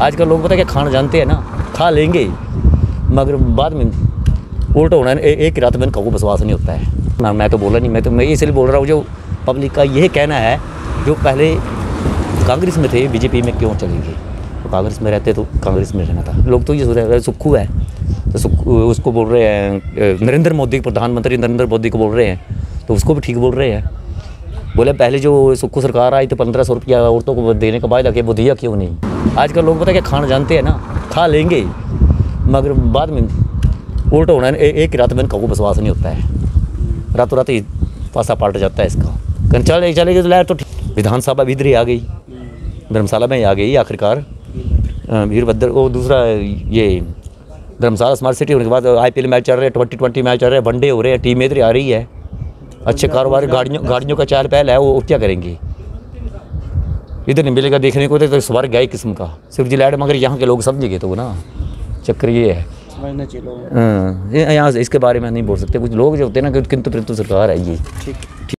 आजकल लोग पता क्या खाना जानते हैं ना? खा लेंगे, मगर बाद में उल्टा होना है एक रात में इनका विश्वास नहीं होता है। ना, मैं तो बोला नहीं, मैं तो मैं इसलिए बोल रहा हूँ, जो पब्लिक का यह कहना है, जो पहले कांग्रेस में थे, बीजेपी में क्यों चले गए तो कांग्रेस में रहते तो कांग्रेस में रहना था। लोग तो ये सोच रहे सुक्खू है। तो सुक्खू, उसको बोल रहे हैं नरेंद्र मोदी, प्रधानमंत्री नरेंद्र मोदी को बोल रहे हैं तो उसको भी ठीक बोल रहे हैं। बोले, पहले जो सुक्खू सरकार आई तो पंद्रह सौ रुपया औरतों को देने का वायदा किया, वो दिया क्यों नहीं? आजकल लोग पता क्या खाना जानते हैं ना? खा लेंगे, मगर बाद में उल्टा होना ए- एक रात में इनका विश्वास नहीं होता है। रातों रात ही पासा पलट जाता है इसका। कहीं चले चलेगी तो लहर तो विधानसभा भी इधर ही आ गई। धर्मशाला में ही आ गई आखिरकार। वीरभद्र, वो दूसरा ये धर्मशाला स्मार्ट सिटी होने के बाद आईपीएल मैच चल रहे हैं, ट्वेंटी ट्वेंटी मैच चल रहे हैं, वनडे हो रहे हैं, टीम इधर आ रही है। अच्छे कारोबार गाड़ियों गाड़ियों का चाल पहल है वो क्या करेंगे। इधर नहीं मिलेगा देखने को तो सवार गए किस्म का। सिर्फ़ जी लाइट मगर यहाँ के लोग समझेंगे तो ना चक्कर ये है। समझना चाहिए हाँ, यहाँ से इसके बारे में नहीं बोल सकते। कुछ लोग जो होते हैं ना कि किंतु परंतु सरकार है ये। ठीक